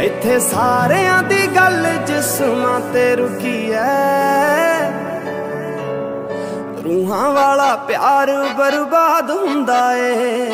ਇੱਥੇ ਸਾਰਿਆਂ ਦੀ ਗੱਲ ਜਿਸਮਾਂ ਤੇ ਰੁਕੀ ਐ। ਰੂਹਾਂ ਵਾਲਾ ਪਿਆਰ ਬਰਬਾਦ ਹੁੰਦਾ ਏ।